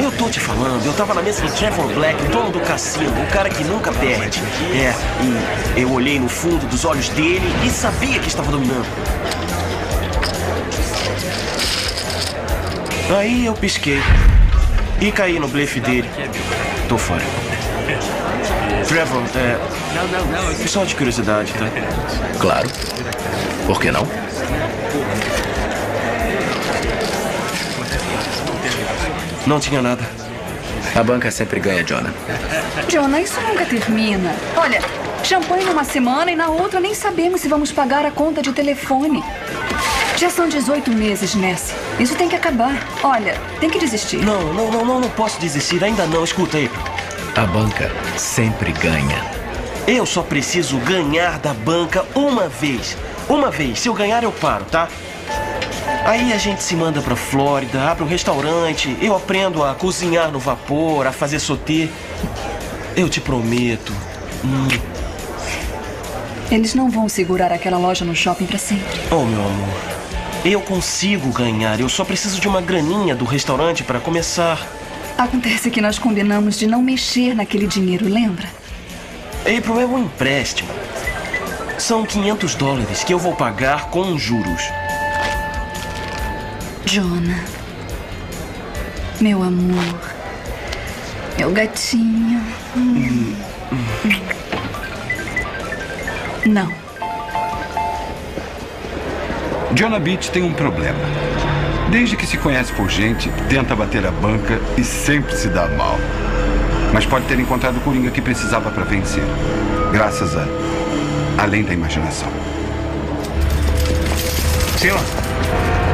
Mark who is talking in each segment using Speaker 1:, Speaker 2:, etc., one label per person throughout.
Speaker 1: Eu tô te falando, eu tava na mesa do Trevor Black, dono do cassino, o cara que nunca perde. É, e eu olhei no fundo dos olhos dele e sabia que estava dominando. Aí eu pisquei e caí no blefe dele. Tô fora. Trevor, é. Só de curiosidade, tá?
Speaker 2: Claro. Por que não?
Speaker 1: Não tinha nada.
Speaker 2: A banca sempre ganha, Jonah.
Speaker 3: Jonah, isso nunca termina. Olha, champanhe numa semana e na outra nem sabemos se vamos pagar a conta de telefone. Já são 18 meses nessa. Isso tem que acabar. Olha, tem que desistir.
Speaker 1: Não, não, não, não, não posso desistir. Ainda não. Escuta aí.
Speaker 2: A banca sempre ganha.
Speaker 1: Eu só preciso ganhar da banca uma vez. Uma vez. Se eu ganhar, eu paro, tá? Aí a gente se manda pra Flórida, abre um restaurante, eu aprendo a cozinhar no vapor, a fazer sauté. Eu te prometo. Hum.
Speaker 3: Eles não vão segurar aquela loja no shopping pra sempre.
Speaker 1: Oh, meu amor. Eu consigo ganhar. Eu só preciso de uma graninha do restaurante para começar.
Speaker 3: Acontece que nós combinamos de não mexer naquele dinheiro, lembra?
Speaker 1: April é um empréstimo. São 500 dólares que eu vou pagar com juros.
Speaker 3: Jonah. Meu amor. Meu gatinho. Não.
Speaker 4: Jonah Beach tem um problema. Desde que se conhece por gente, tenta bater a banca e sempre se dá mal. Mas pode ter encontrado o Coringa que precisava para vencer. Graças a. além da imaginação.
Speaker 5: Senhor,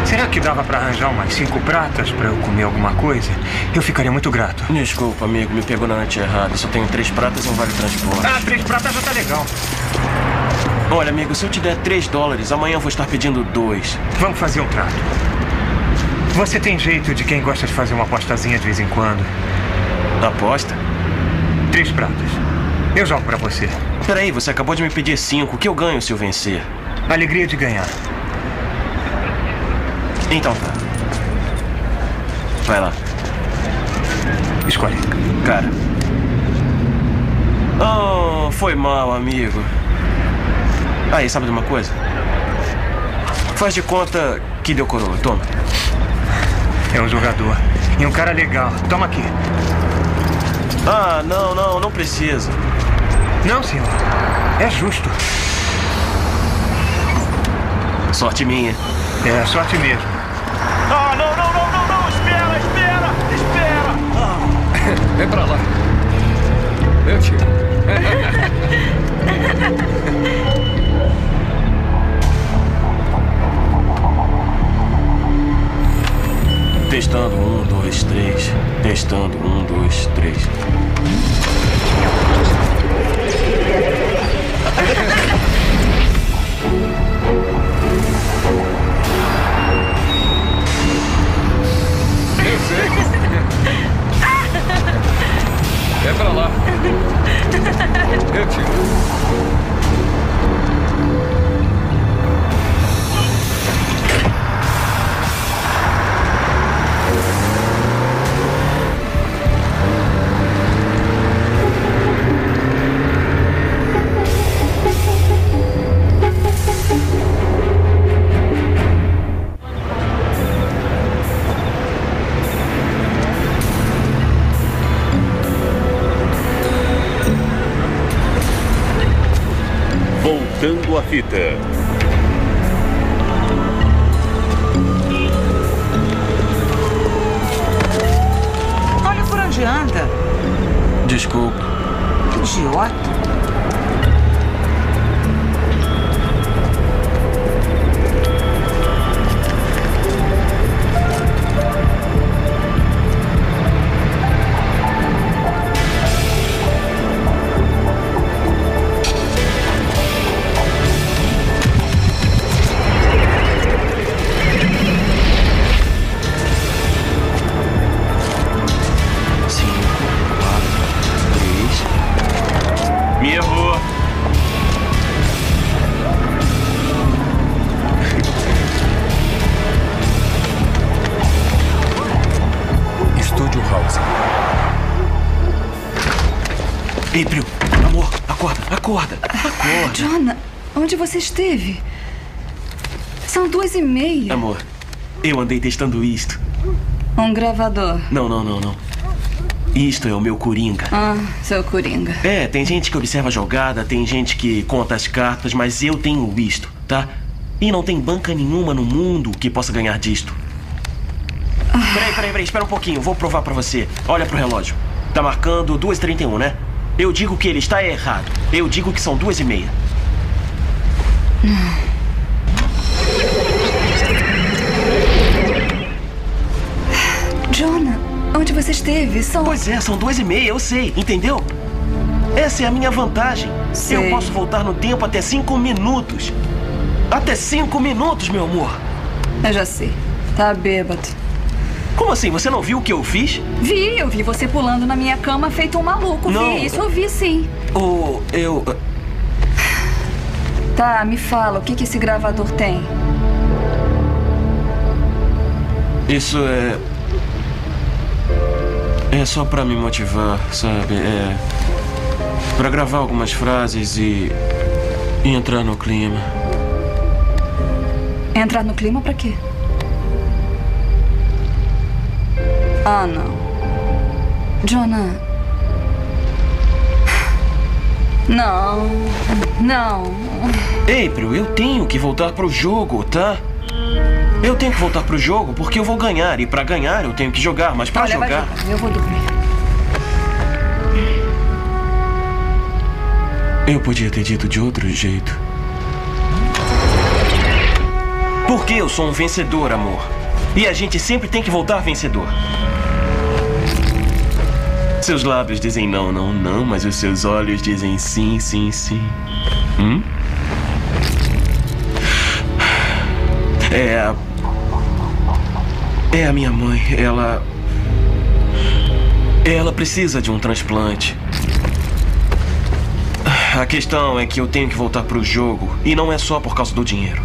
Speaker 5: será que dava para arranjar umas cinco pratas para eu comer alguma coisa? Eu ficaria muito grato.
Speaker 1: Desculpa, amigo, me pegou na noite errada. Só tenho três pratas e um vale transporte.
Speaker 5: Ah, três pratas já tá legal.
Speaker 1: Olha, amigo, se eu te der três dólares, amanhã eu vou estar pedindo dois.
Speaker 5: Vamos fazer um trato. Você tem jeito de quem gosta de fazer uma apostazinha de vez em quando.
Speaker 1: Aposta?
Speaker 5: Três pratas. Eu jogo pra você.
Speaker 1: Peraí, você acabou de me pedir cinco. O que eu ganho se eu vencer?
Speaker 5: Alegria de ganhar.
Speaker 1: Então tá. Vai lá.
Speaker 5: Escolhe.
Speaker 1: Cara. Oh, foi mal, amigo. Aí, sabe de uma coisa? Faz de conta que deu coroa. Toma.
Speaker 5: É um jogador. E um cara legal. Toma aqui.
Speaker 1: Ah, não, não, não precisa.
Speaker 5: Não, senhor. É justo.
Speaker 1: Sorte minha.
Speaker 5: É, sorte mesmo.
Speaker 2: Vem pra lá.
Speaker 1: Desculpa.
Speaker 6: Idiota.
Speaker 1: Ei, Pril, amor, acorda, acorda, acorda.
Speaker 3: Jonah, onde você esteve? São duas e meia.
Speaker 1: Amor, eu andei testando isto.
Speaker 3: Um gravador.
Speaker 1: Não, não, não, não. Isto é o meu coringa.
Speaker 3: Ah, seu coringa.
Speaker 1: É, tem gente que observa a jogada, tem gente que conta as cartas, mas eu tenho isto, tá? E não tem banca nenhuma no mundo que possa ganhar disto. Peraí, peraí, peraí, espera um pouquinho, vou provar pra você. Olha pro relógio. Tá marcando 2h31, né? Eu digo que ele está errado. Eu digo que são duas e meia.
Speaker 3: Jonah, onde você esteve? São.
Speaker 1: Pois é, são duas e meia, eu sei, entendeu? Essa é a minha vantagem.
Speaker 3: Sei.
Speaker 1: Eu posso voltar no tempo até cinco minutos. Até cinco minutos, meu amor.
Speaker 3: Eu já sei. Tá bêbado.
Speaker 1: Como assim? Você não viu o que eu fiz?
Speaker 3: Vi, eu vi você pulando na minha cama feito um maluco.
Speaker 1: Não.
Speaker 3: Vi, isso eu vi sim.
Speaker 1: Ou eu.
Speaker 3: Tá, me fala, o que, que esse gravador tem?
Speaker 1: Isso é. É só pra me motivar, sabe? É. Pra gravar algumas frases e. e entrar no clima.
Speaker 3: Entrar no clima pra quê? Ah, não. Jonah. Não. Não.
Speaker 1: April, eu tenho que voltar pro jogo, tá? Eu tenho que voltar pro jogo porque eu vou ganhar. E pra ganhar eu tenho que jogar, mas
Speaker 3: vai
Speaker 1: jogar.
Speaker 3: jogar. Eu vou dormir.
Speaker 1: Eu podia ter dito de outro jeito. Porque eu sou um vencedor, amor. E a gente sempre tem que voltar vencedor. Seus lábios dizem não, não, não, mas os seus olhos dizem sim, sim, sim. Hum? É a. É a minha mãe. Ela. Ela precisa de um transplante. A questão é que eu tenho que voltar pro jogo. E não é só por causa do dinheiro.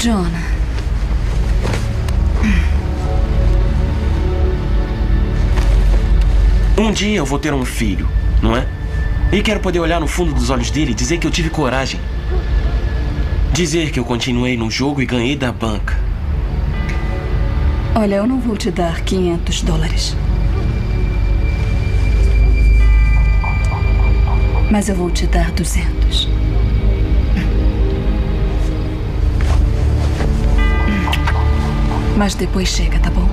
Speaker 3: Jonah.
Speaker 1: Um dia eu vou ter um filho, não é? E quero poder olhar no fundo dos olhos dele e dizer que eu tive coragem. Dizer que eu continuei no jogo e ganhei da banca.
Speaker 3: Olha, eu não vou te dar 500 dólares. Mas eu vou te dar 200. Mas depois chega, tá bom?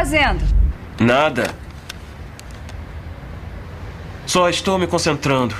Speaker 3: Fazendo?
Speaker 1: Nada. Só estou me concentrando.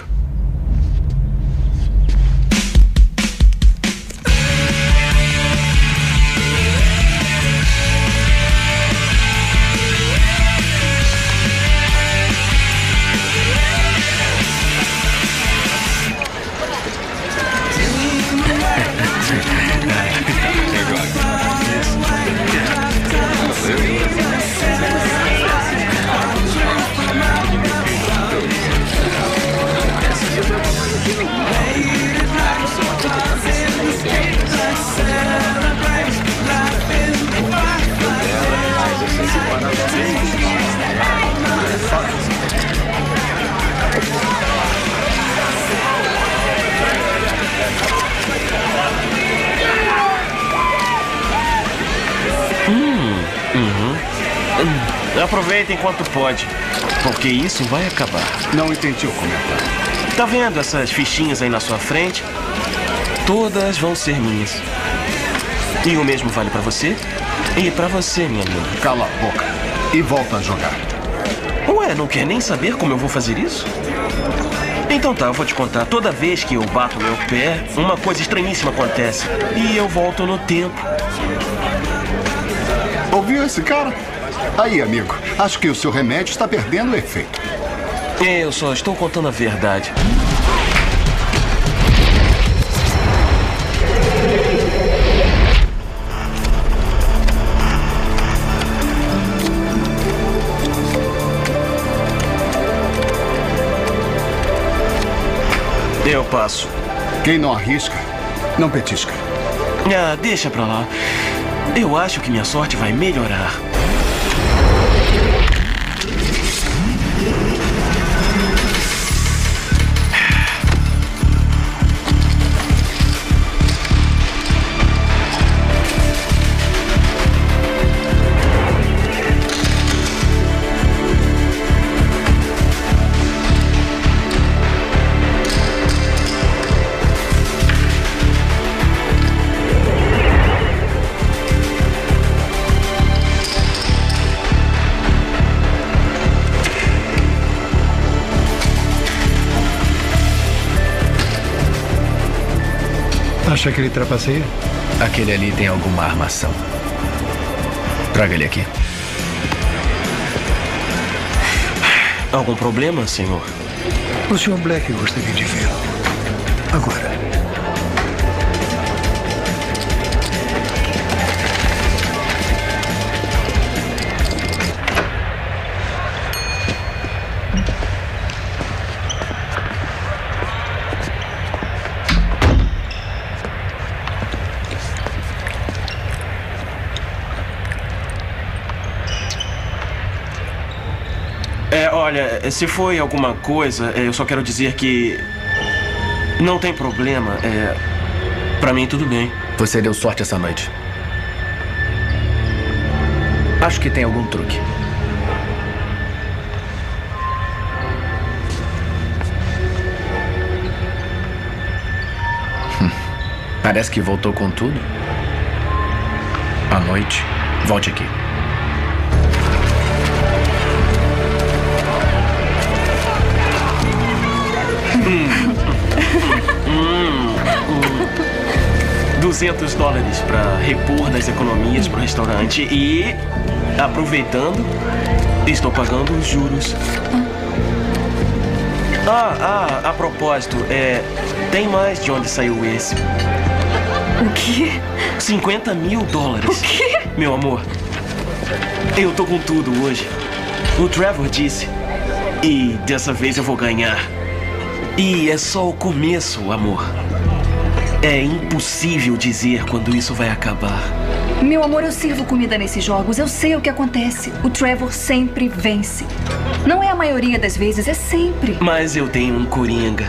Speaker 1: Aproveita enquanto pode, porque isso vai acabar.
Speaker 4: Não entendi o comentário.
Speaker 1: Tá vendo essas fichinhas aí na sua frente? Todas vão ser minhas. E o mesmo vale pra você e pra você, minha amiga.
Speaker 7: Cala a boca e volta a jogar.
Speaker 1: Ué, não quer nem saber como eu vou fazer isso? Então tá, eu vou te contar. Toda vez que eu bato meu pé, uma coisa estranhíssima acontece. E eu volto no tempo.
Speaker 7: Ouviu esse cara? Aí, amigo, acho que o seu remédio está perdendo o efeito.
Speaker 1: Eu só estou contando a verdade. Eu passo.
Speaker 7: Quem não arrisca, não petisca.
Speaker 1: Ah, deixa pra lá. Eu acho que minha sorte vai melhorar.
Speaker 8: Acha que ele trapaceia?
Speaker 9: Aquele ali tem alguma armação. Traga ele aqui.
Speaker 1: Algum problema, senhor?
Speaker 8: O Sr. Black gostaria de vê-lo. Agora.
Speaker 1: Se foi alguma coisa, é, eu só quero dizer que. Não tem problema. É. Pra mim, tudo bem.
Speaker 9: Você deu sorte essa noite. Acho que tem algum truque. Hum, Parece que voltou com tudo. À noite, volte aqui.
Speaker 1: 200 dólares pra repor das economias pro restaurante e. Aproveitando, estou pagando os juros. Ah, ah, a propósito, é. Tem mais de onde saiu esse.
Speaker 3: O quê?
Speaker 1: 50 mil dólares.
Speaker 3: O quê?
Speaker 1: Meu amor, eu tô com tudo hoje. O Trevor disse. E dessa vez eu vou ganhar. E é só o começo, amor. É impossível dizer quando isso vai acabar.
Speaker 3: Meu amor, eu sirvo comida nesses jogos. Eu sei o que acontece. O Trevor sempre vence. Não é a maioria das vezes, é sempre.
Speaker 1: Mas eu tenho um coringa.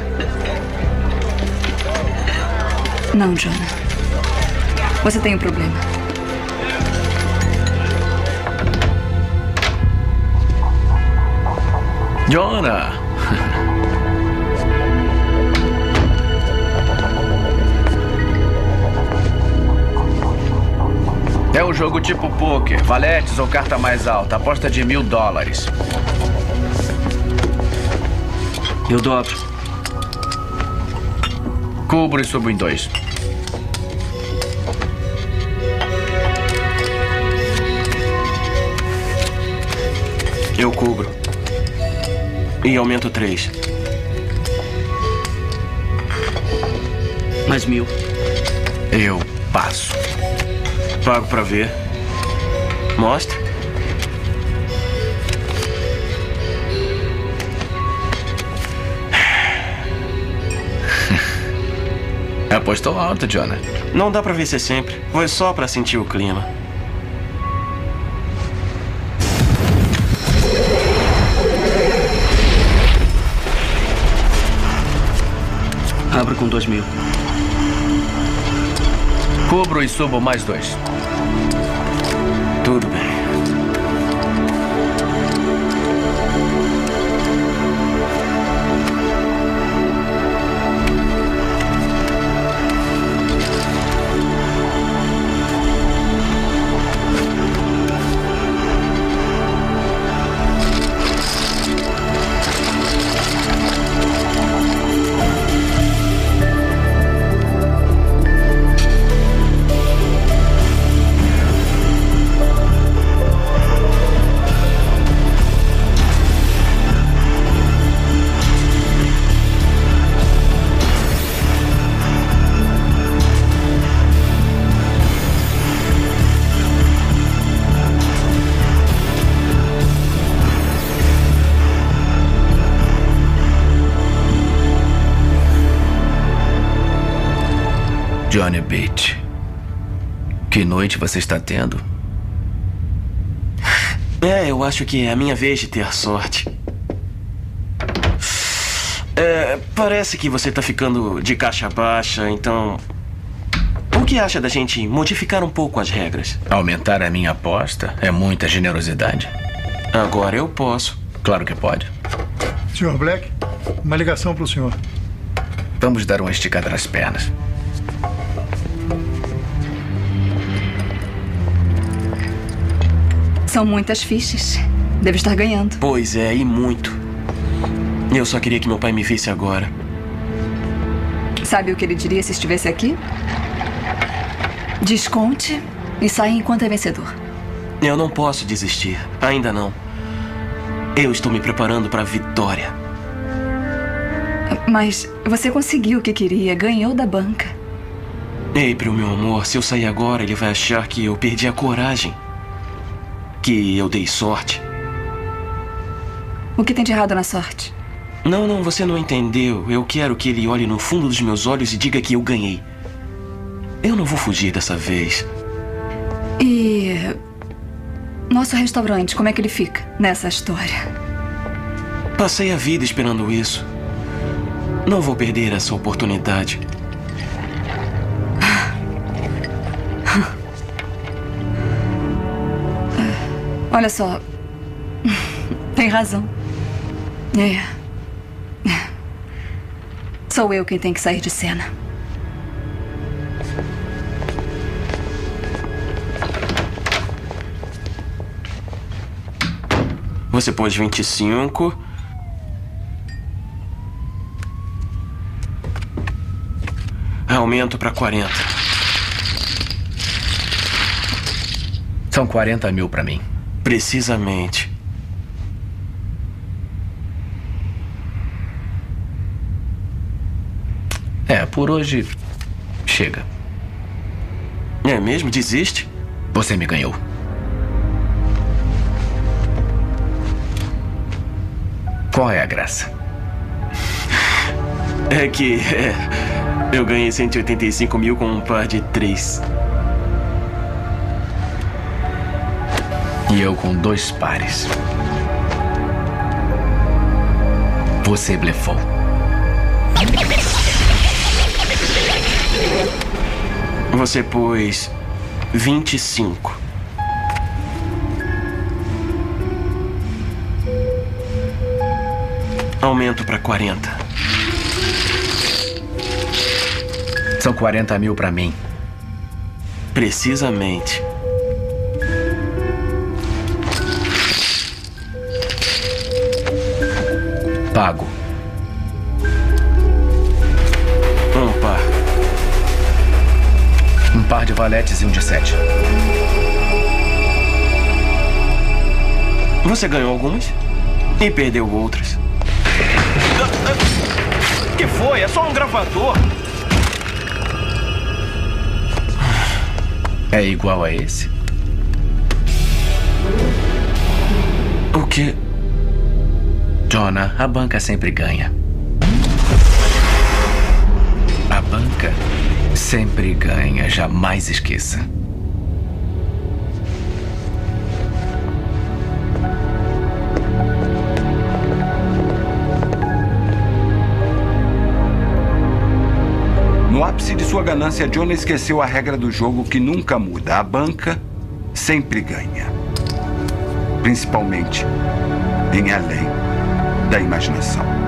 Speaker 3: Não, Jonah. Você tem um problema.
Speaker 9: Jonah! É um jogo tipo poker, valetes ou carta mais alta. Aposta de mil dólares.
Speaker 1: Eu dobro.
Speaker 9: Cubro e subo em dois.
Speaker 1: Eu cubro. E aumento três. Mais mil.
Speaker 9: Eu passo.
Speaker 1: Pago pra ver. Mostra.
Speaker 9: Apostou alto, Jonah.
Speaker 1: Não dá pra vencer sempre. Foi só pra sentir o clima. Abro com dois mil.
Speaker 9: Cubro e subo mais dois.
Speaker 1: Tudo bem.
Speaker 9: Beach. Que noite você está tendo?
Speaker 1: É, eu acho que é a minha vez de ter sorte. É, parece que você tá ficando de caixa baixa, então. O que acha da gente modificar um pouco as regras?
Speaker 9: Aumentar a minha aposta é muita generosidade.
Speaker 1: Agora eu posso.
Speaker 9: Claro que pode.
Speaker 8: Senhor Black, uma ligação para o senhor.
Speaker 9: Vamos dar uma esticada nas pernas.
Speaker 3: São muitas fichas. Deve estar ganhando.
Speaker 1: Pois é, e muito. Eu só queria que meu pai me visse agora.
Speaker 3: Sabe o que ele diria se estivesse aqui? Desconte e saia enquanto é vencedor.
Speaker 1: Eu não posso desistir. Ainda não. Eu estou me preparando para a vitória.
Speaker 3: Mas você conseguiu o que queria, ganhou da banca.
Speaker 1: April, meu amor, se eu sair agora, ele vai achar que eu perdi a coragem. Que eu dei sorte.
Speaker 3: O que tem de errado na sorte?
Speaker 1: Não, não, você não entendeu. Eu quero que ele olhe no fundo dos meus olhos e diga que eu ganhei. Eu não vou fugir dessa vez.
Speaker 3: E. Nosso restaurante, como é que ele fica nessa história?
Speaker 1: Passei a vida esperando isso. Não vou perder essa oportunidade.
Speaker 3: Olha só. Tem razão. É. Sou eu quem tem que sair de cena.
Speaker 1: Você pôs 25. Aumento para 40.
Speaker 9: São 40 mil para mim.
Speaker 1: Precisamente.
Speaker 9: É, por hoje. Chega.
Speaker 1: É mesmo? Desiste?
Speaker 9: Você me ganhou. Qual é a graça?
Speaker 1: É que. É, eu ganhei 185 mil com um par de três.
Speaker 9: E eu com dois pares. Você blefou.
Speaker 1: Você pôs 25. Aumento para 40.
Speaker 9: São 40 mil para mim.
Speaker 1: Precisamente.
Speaker 9: Pago.
Speaker 1: Um par.
Speaker 9: Um par de valetes e um de sete.
Speaker 1: Você ganhou algumas e perdeu outras. que foi? É só um gravador.
Speaker 9: É igual a esse?
Speaker 1: O que?
Speaker 9: Jonah, a banca sempre ganha. A banca sempre ganha, jamais esqueça.
Speaker 4: No ápice de sua ganância, Jonah esqueceu a regra do jogo que nunca muda. A banca sempre ganha. Principalmente em além da imaginação.